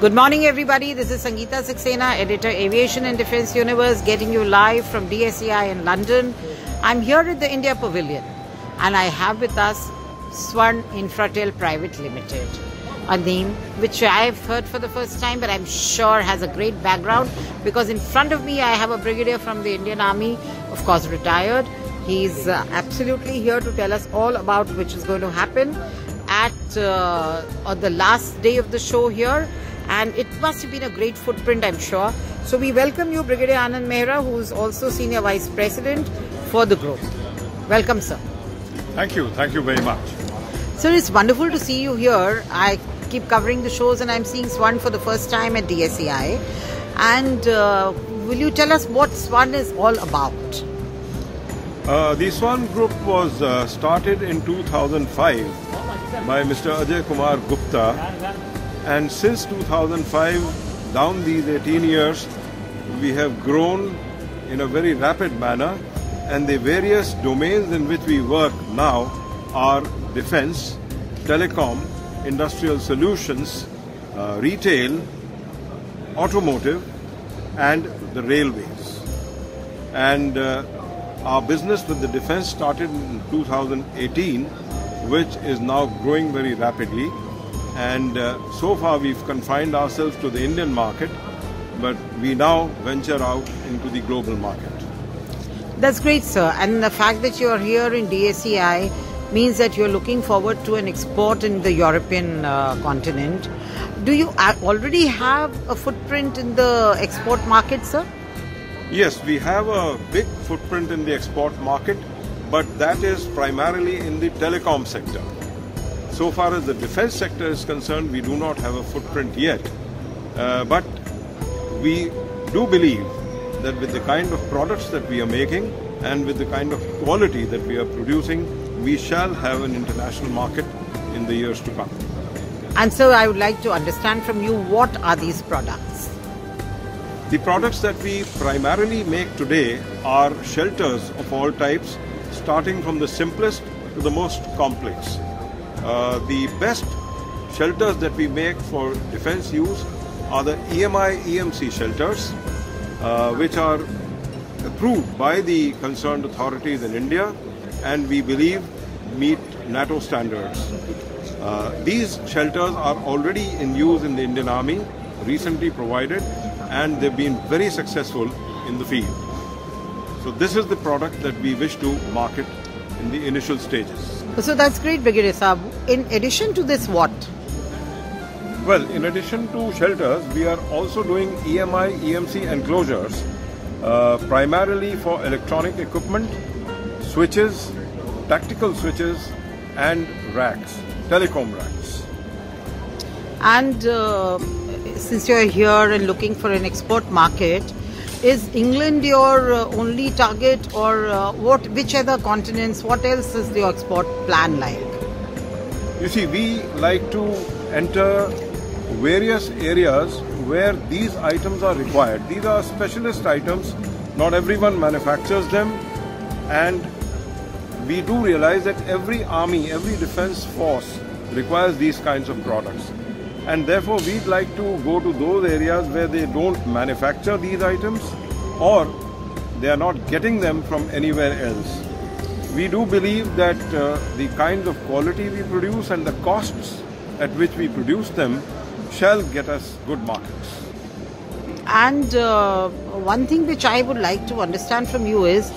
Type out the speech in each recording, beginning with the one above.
Good morning, everybody. This is Sangeeta Saxena, editor, Aviation and Defence Universe, getting you live from DSEI in London. I'm here at the India Pavilion, and I have with us Svarn Infratel Private Limited, a name which I've heard for the first time, but I'm sure has a great background because in front of me I have a brigadier from the Indian Army, of course retired. He's uh, absolutely here to tell us all about which is going to happen at uh, on the last day of the show here and it must have been a great footprint I'm sure. So we welcome you Brigadier Anand Mehra who is also Senior Vice President for the group. Welcome sir. Thank you, thank you very much. Sir, it's wonderful to see you here. I keep covering the shows and I'm seeing Svarn for the first time at DSEI. And uh, will you tell us what Svarn is all about? Uh, the Svarn Group was uh, started in 2005 by Mr. Ajay Kumar Gupta and since 2005 down these 18 years we have grown in a very rapid manner and the various domains in which we work now are defense, telecom, industrial solutions, uh, retail, automotive and the railways. And uh, our business with the defense started in 2018 which is now growing very rapidly and uh, so far we've confined ourselves to the Indian market but we now venture out into the global market. That's great, sir. And the fact that you're here in DSEI means that you're looking forward to an export in the European uh, continent. Do you already have a footprint in the export market, sir? Yes, we have a big footprint in the export market, but that is primarily in the telecom sector. So far as the defense sector is concerned, we do not have a footprint yet. Uh, but we do believe that with the kind of products that we are making and with the kind of quality that we are producing, we shall have an international market in the years to come. And so I would like to understand from you what are these products? The products that we primarily make today are shelters of all types, starting from the simplest to the most complex. Uh, the best shelters that we make for defense use are the EMI EMC shelters, uh, which are approved by the concerned authorities in India and we believe meet NATO standards. Uh, these shelters are already in use in the Indian Army, recently provided, and they've been very successful in the field. So this is the product that we wish to market in the initial stages. So that's great, Brigadier Saab. In addition to this, what? Well, in addition to shelters, we are also doing EMI, EMC enclosures, uh, primarily for electronic equipment, switches, tactical switches, and racks, telecom racks. And uh, since you are here and looking for an export market, is England your uh, only target, or uh, what? Which other continents? What else is your export plan like? You see, we like to enter various areas where these items are required. These are specialist items, not everyone manufactures them and we do realize that every army, every defense force requires these kinds of products. And therefore we'd like to go to those areas where they don't manufacture these items or they are not getting them from anywhere else. We do believe that uh, the kinds of quality we produce and the costs at which we produce them shall get us good markets. And uh, one thing which I would like to understand from you is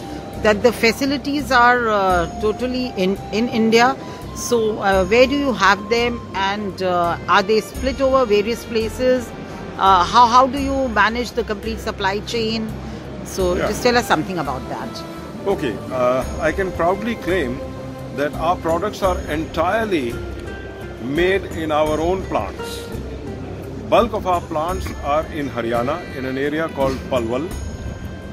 that the facilities are uh, totally in, in India. So, uh, where do you have them, and uh, are they split over various places? Uh, how, how do you manage the complete supply chain? So, yeah. just tell us something about that. Okay, uh, I can proudly claim that our products are entirely made in our own plants bulk of our plants are in Haryana in an area called Palwal.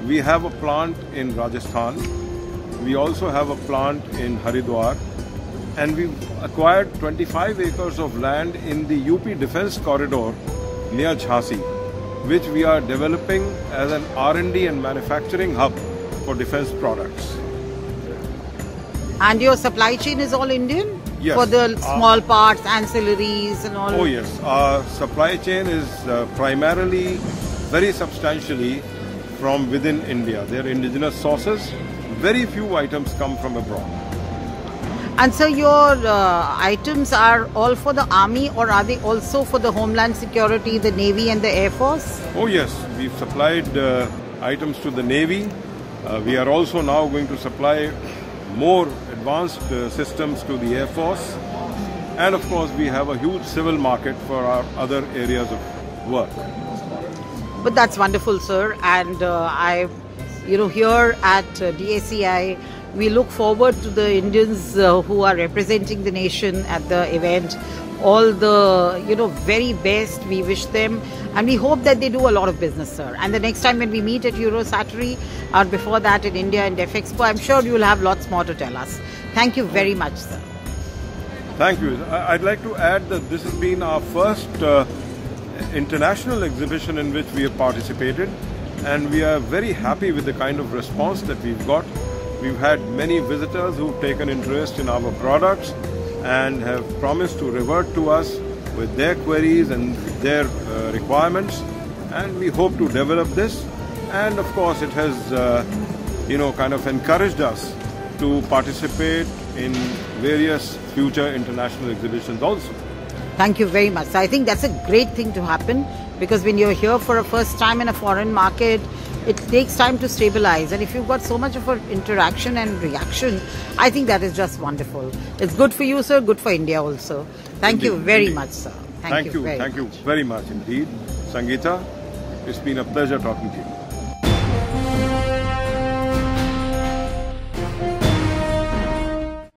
We have a plant in Rajasthan. We also have a plant in Haridwar. And we've acquired 25 acres of land in the UP Defence Corridor near Jhansi, which we are developing as an R&D and manufacturing hub for defence products. And your supply chain is all Indian? Yes. For the Uh, small parts, ancillaries, and all. Oh yes, our supply chain is uh, primarily, very substantially from within India. They're indigenous sources. Very few items come from abroad. And so your uh, items are all for the army, or are they also for the homeland security, the navy, and the air force? Oh yes, we've supplied uh, items to the Navy. Uh, we are also now going to supply more advanced uh, systems to the Air Force. And of course, we have a huge civil market for our other areas of work. But that's wonderful, sir. And uh, I, you know, here at uh, DSEI, we look forward to the Indians uh, who are representing the nation at the event. All the, you know, very best. We wish them, and we hope that they do a lot of business, sir. And the next time when we meet at Eurosatory, or before that in India and Def Expo, I'm sure you will have lots more to tell us. Thank you very much, sir. Thank you. I'd like to add that this has been our first uh, international exhibition in which we have participated, and we are very happy with the kind of response that we've got. We've had many visitors who've taken interest in our products and have promised to revert to us with their queries and their uh, requirements, and we hope to develop this. And of course, it has, uh, you know, kind of encouraged us to participate in various future international exhibitions also. Thank you very much. I think that's a great thing to happen because when you're here for a first time in a foreign market, it takes time to stabilize. And if you've got so much of an interaction and reaction, I think that is just wonderful. It's good for you, sir, good for India also. Thank you very indeed. much, sir. Thank, Thank, you, very thank much. you very much indeed. Sangeeta, it's been a pleasure talking to you.